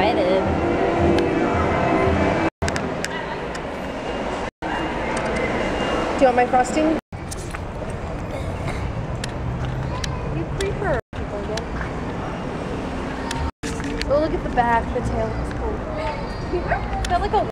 excited. Do you want my frosting? You prefer. Oh, look at the back, the tail looks cool. Is that like a